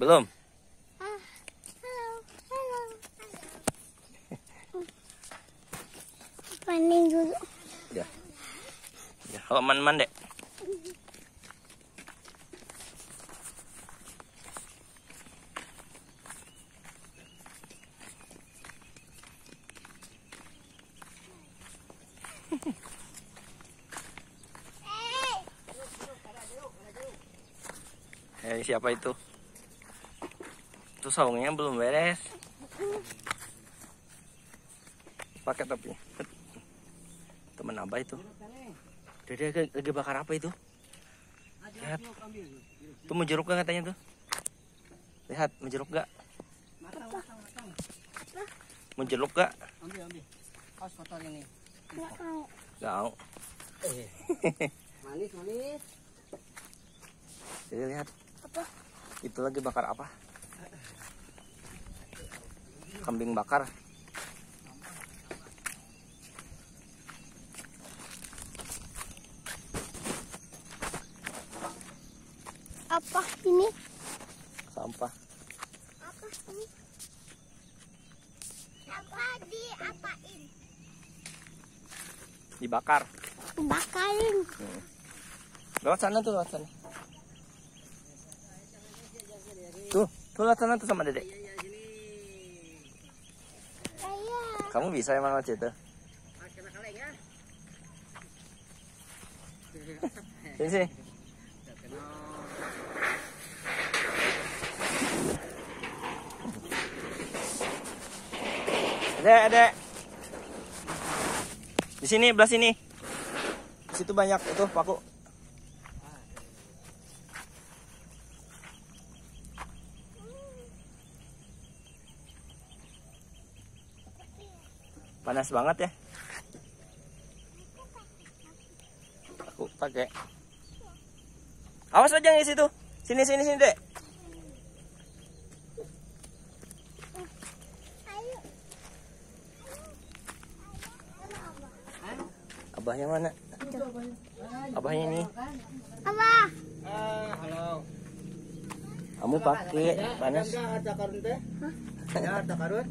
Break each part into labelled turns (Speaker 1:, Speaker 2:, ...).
Speaker 1: Belum?
Speaker 2: Ah, halo, halo, halo. Paning dulu.
Speaker 1: Ya. Ya, kalau man-man dek. Eh, siapa itu? Itu saungnya belum beres. Pakai tapi. Temen abah itu. Dia, lagi bakar apa itu? Lihat. Tuh mau jeruk gak katanya tuh? Lihat, mau jeruk gak? Mau jeruk gak?
Speaker 3: Ambil, ambil. Kaos kotor ini.
Speaker 2: Nggak mau.
Speaker 1: Gak mau.
Speaker 3: Manis, manis.
Speaker 1: Jadi lihat.
Speaker 2: Apa?
Speaker 1: Itu lagi bakar apa? Kambing bakar.
Speaker 2: Apa ini?
Speaker 1: Sampah.
Speaker 2: Apa ini? Apa diapain?
Speaker 1: Dibakar.
Speaker 2: Bakarin.
Speaker 1: Lewat sana tuh, lewat sana. Tuh, tuh lewat sana tuh sama dedek. Kamu bisa emang
Speaker 3: kaleng ya.
Speaker 1: Sini, sini. Dek, dek. Di sini, belah sini. Di situ banyak itu paku. Panas banget ya. Aku pakai. Awas aja di situ. Sini, sini, sini, dek.
Speaker 2: Ayo.
Speaker 1: Abahnya mana? Abahnya ini.
Speaker 2: Apa?
Speaker 3: Ah, halo.
Speaker 1: Kamu pakai panas.
Speaker 3: Ada ada karun teh? Ya, ada karun.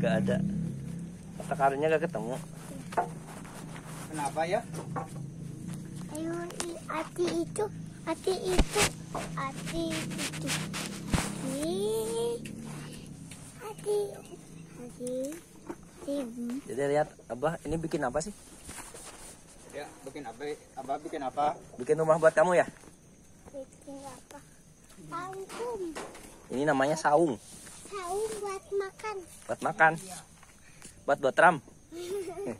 Speaker 1: Gak ada. Kata karunnya gak ketemu.
Speaker 3: Kenapa ya?
Speaker 2: Ayo, hati itu, hati itu, hati itu. Hati, hati, hati.
Speaker 1: Jadi lihat, Abah ini bikin apa sih?
Speaker 3: Ya, bikin apa? Abah bikin apa?
Speaker 1: Bikin rumah buat kamu ya?
Speaker 2: Bikin apa? Saung,
Speaker 1: Ini namanya saung.
Speaker 2: Saung buat makan.
Speaker 1: Buat makan. Buat buat ram.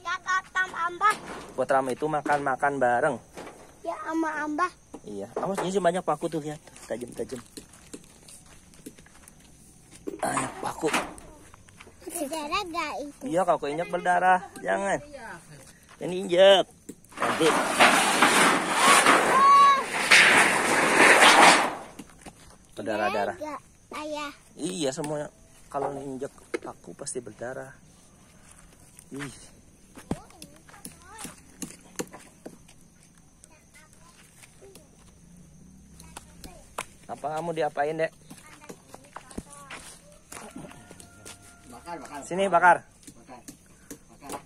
Speaker 2: Ya katam ambah,
Speaker 1: Buat ram itu makan-makan bareng.
Speaker 2: ya ama ambah.
Speaker 1: Iya. Awas ini sih banyak paku tuh lihat. Tajam-tajam. Banyak paku.
Speaker 2: Sejarah gak itu?
Speaker 1: Iya kalau keinjak berdarah. Jangan. Ini injek. Nanti. Berdarah-darah.
Speaker 2: Ayah.
Speaker 1: Iya semuanya kalau injek paku pasti berdarah. Ih. Apa kamu diapain, Dek?
Speaker 3: Bakar, bakar.
Speaker 1: Sini bakar.
Speaker 3: Bakar. Bakar.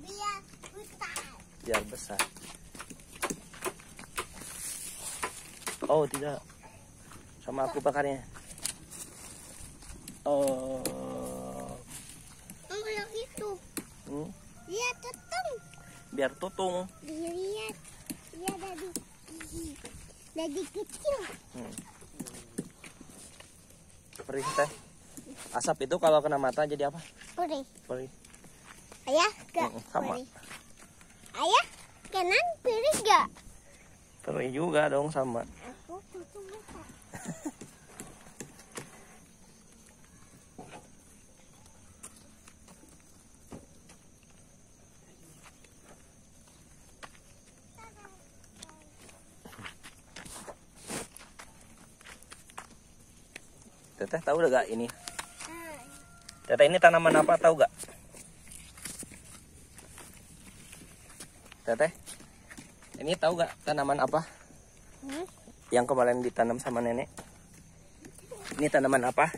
Speaker 2: Biar hutan.
Speaker 1: Biar besar. Oh, tidak. Sama aku bakarnya. Oh.
Speaker 2: Yang itu,
Speaker 1: Hmm,
Speaker 2: dia teteng.
Speaker 1: biar tutung.
Speaker 2: Dilihat, dia dari dari kecil.
Speaker 1: Perih teh. Asap itu kalau kena mata jadi apa?
Speaker 2: Perih.
Speaker 1: Perih.
Speaker 2: Ayah gak
Speaker 1: Mm, sama.
Speaker 2: perih. Ayah, kanan perih gak?
Speaker 1: Perih juga dong sama. Teteh tahu gak ini? Teteh ini tanaman apa tahu gak? Teteh, ini tahu gak tanaman apa
Speaker 2: Hmm?
Speaker 1: Yang kemarin ditanam sama nenek? Ini tanaman apa?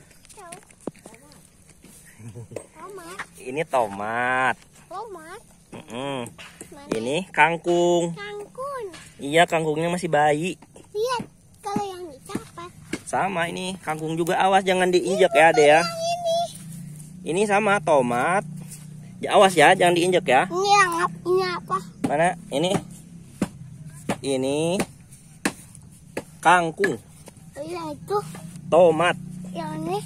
Speaker 2: Tomat.
Speaker 1: Ini tomat.
Speaker 2: Tomat.
Speaker 1: Mm-mm.
Speaker 2: Mana?
Speaker 1: Ini kangkung.
Speaker 2: Kangkung.
Speaker 1: Iya, kangkungnya masih bayi.
Speaker 2: Lihat. Kalau yang itu apa?
Speaker 1: Sama ini, kangkung juga awas jangan diinjak ya, Ade ya.
Speaker 2: Yang ini.
Speaker 1: Ini sama tomat. Ya, awas ya, jangan diinjak ya.
Speaker 2: Ini yang ini apa?
Speaker 1: Mana? Ini. Ini kangkung,
Speaker 2: Yang itu.
Speaker 1: tomat,
Speaker 2: Yang ini.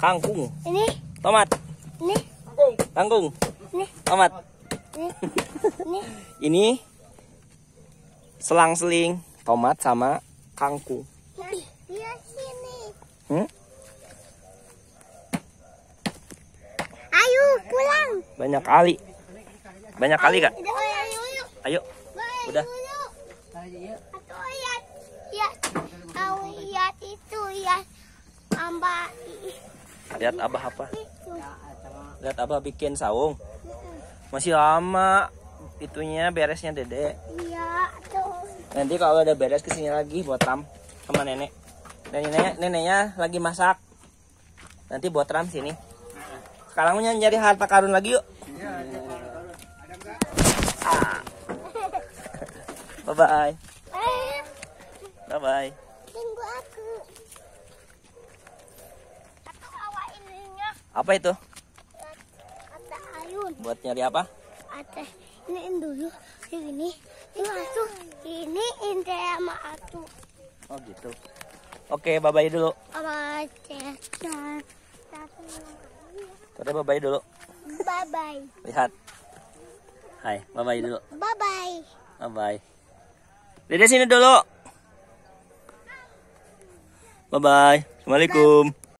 Speaker 1: kangkung,
Speaker 2: Ini.
Speaker 1: tomat,
Speaker 2: Ini.
Speaker 1: kangkung,
Speaker 2: Ini.
Speaker 1: tomat.
Speaker 2: Ini. Ini.
Speaker 1: Ini selang-seling tomat sama kangkung.
Speaker 2: Nah, sini.
Speaker 1: Hmm?
Speaker 2: Ayo pulang.
Speaker 1: Banyak kali. Banyak kali kak.
Speaker 2: Ayo, ayo, ayo.
Speaker 1: Ayo.
Speaker 2: Baik
Speaker 1: Udah.
Speaker 2: Lihat, kau lihat itu ya, ambak
Speaker 1: Lihat abah apa?
Speaker 2: itu.
Speaker 1: Lihat abah bikin saung. Masih lama itunya beresnya dede.
Speaker 2: Iya, tuh.
Speaker 1: Nanti kalau udah beres ke sini lagi buat ram sama nenek. Dan neneknya, neneknya lagi masak. Nanti buat ram sini. Sekarang mau nyari harta karun lagi yuk. Ah. Bye bye. Bye bye.
Speaker 2: tunggu aku. Aku bawa ininya,
Speaker 1: Apa itu?
Speaker 2: ada ayun.
Speaker 1: Buat nyari apa?
Speaker 2: Ada ini dulu, ini, ini masuk, ini ini sama aku.
Speaker 1: Oh gitu. Oke, bye bye dulu.
Speaker 2: Apa cek?
Speaker 1: Tadi bye bye dulu.
Speaker 2: Bye bye,
Speaker 1: Lihat. Hai, bye bye dulu.
Speaker 2: bye bye.
Speaker 1: Bye bye. Dede sini dulu. Bye bye. Assalamualaikum.